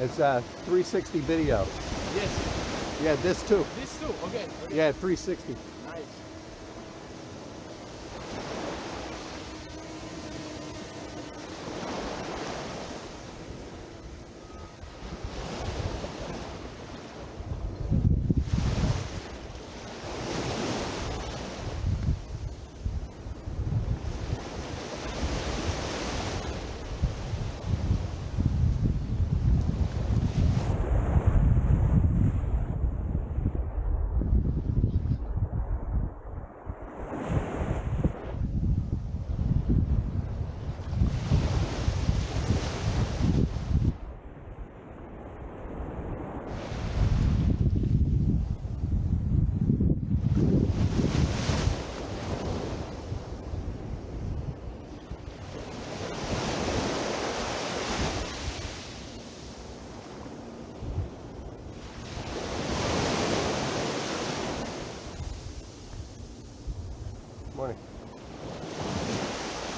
It's a 360 video. Yes. Yeah, this too. This too. Okay. okay. Yeah, 360.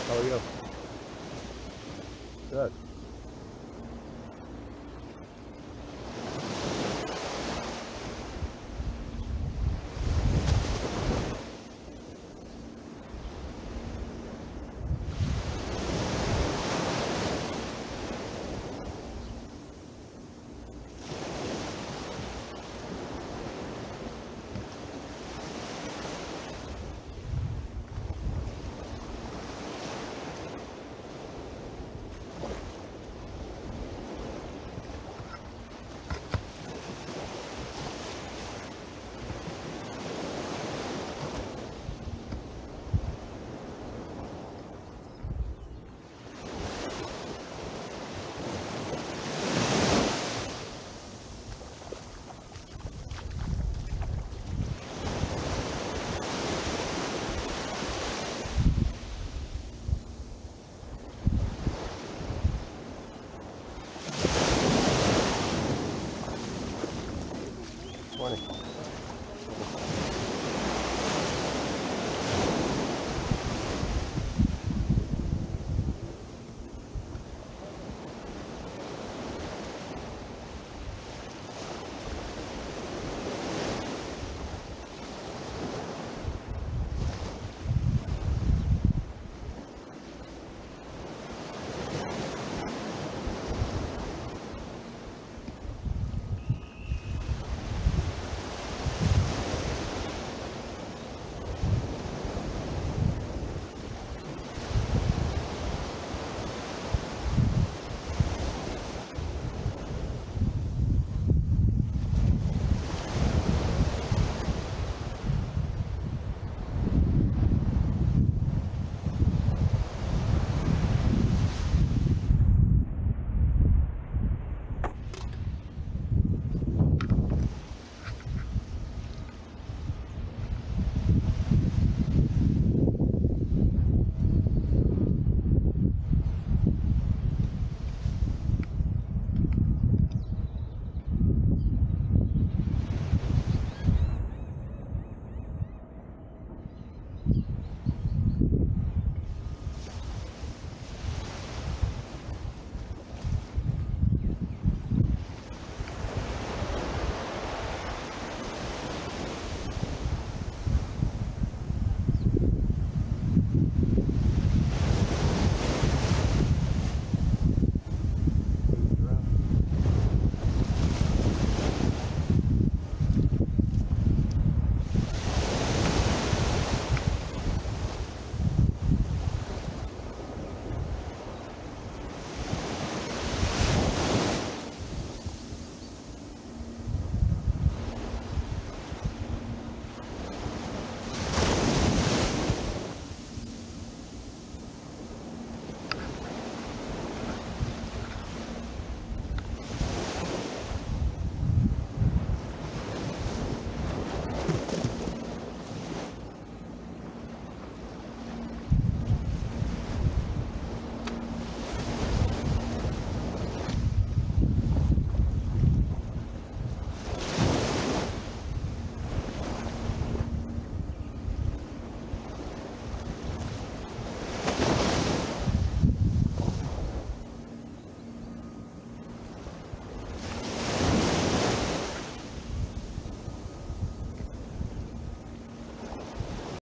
How are you? Good.